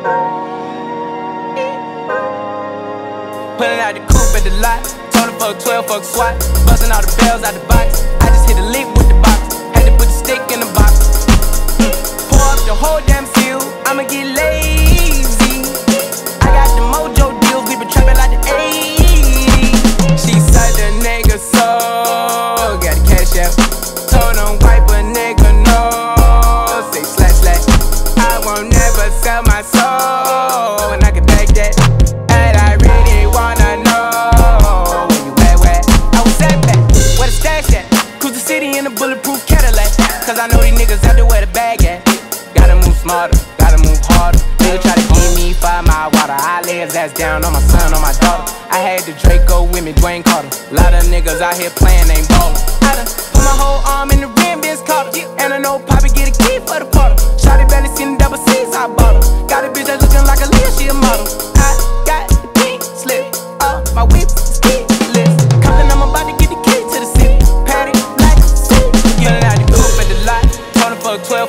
Pulling out the coupe at the lot. Told fuck 12, fuck SWAT. Buzzing all the bells out the box. I just hit a lick with the box. Had to put the stick in the the stash at? Cruise the city in a bulletproof Cadillac. Cause I know these niggas out there where the bag at. Gotta move smarter, gotta move harder. Nigga try to give me five mile water. I lay his ass down on my son, on my daughter. I had the Draco with me, Dwayne Carter. Lot of niggas out here playing, ain't ballin'. I done put my whole arm in the rim, Vince Carter. And I know Poppy get a key for the quarter. Shotty barely seen the double C's, I bought her. Got a bitch that looking like a Leah, she a model.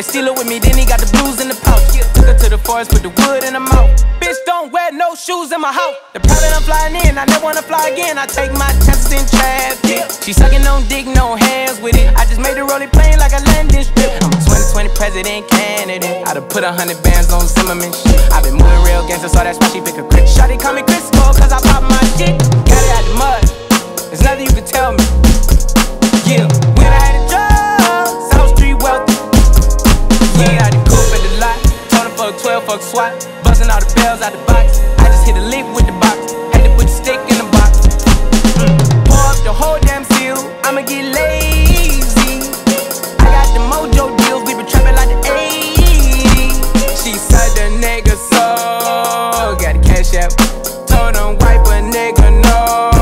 And steal it with me, then he got the blues in the pouch. Took her to the forest, put the wood in the mouth. Bitch, don't wear no shoes in my house. The private I'm flying in, I never wanna fly again. I take my chances in traffic. She sucking on dick, no hands with it. I just made her roll plain like a landing strip. I'm a 2020 president candidate. I done put a hundred bands on Zimmerman shit. I been moving real gangster, so that's why she pick a crit. Shotty call me Crisco, cause I pop my shit. Got it out the mud. There's nothing you can tell me. 12, fuck Busting all the bells out the box. I just hit a lick with the box. Had to put the stick in the box. Mm. Pour up the whole damn field. I'ma get lazy. I got the mojo deals. We been trapping like the 80s. She said the nigga so. Got the cash out. Told him wipe a nigga no.